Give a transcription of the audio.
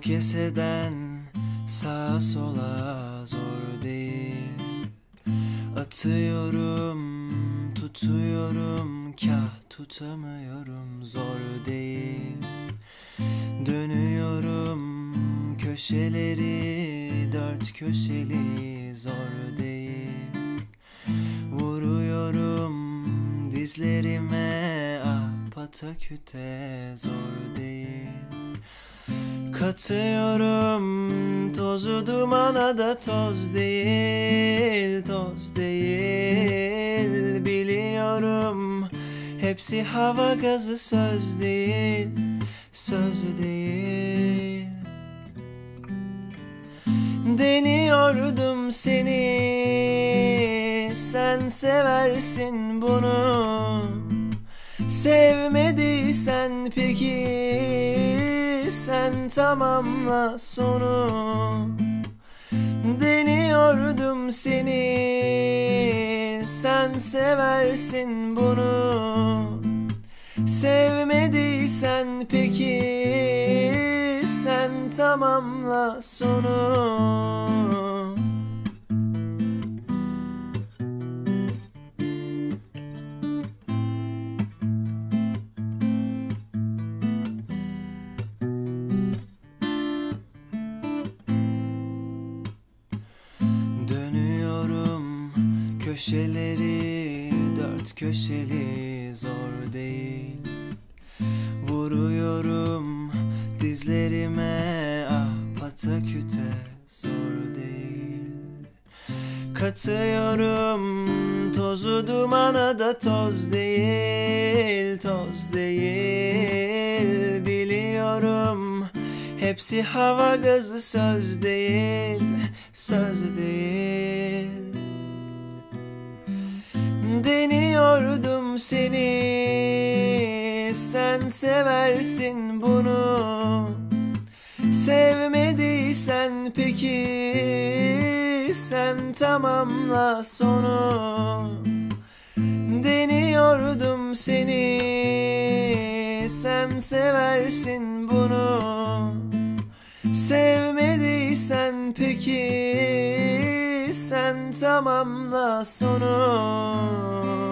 Keseden sağa sola zor değil. Atıyorum, tutuyorum, kah tutamıyorum zor değil. Dönüyorum köşeleri dört köşeli zor değil. Vuruyorum dizlerime ah pataküte zor değil Katıyorum. Tozu dumana da toz değil Toz değil. Biliyorum Hepsi hava gazı söz değil Söz değil. Deniyordum seni Sen seversin bunu. Sevmediysen peki sen tamamla sonu. Deniyordum seni Sen seversin bunu. Sevmediysen peki Sen tamamla sonu köşeleri dört köşeli zor değil. Vuruyorum dizlerime ah pataküte zor değil. Katıyorum tozu dumana da toz değil Toz değil. Biliyorum Hepsi hava gazı söz değil Söz değil Deniyordum seni. Sen seversin bunu. Sevmediysen peki? Sen tamamla sonu. Deniyordum seni. Sen seversin bunu. Sevmediysen peki Sen tamamla sonu